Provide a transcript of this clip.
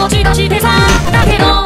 持ち出してさだけど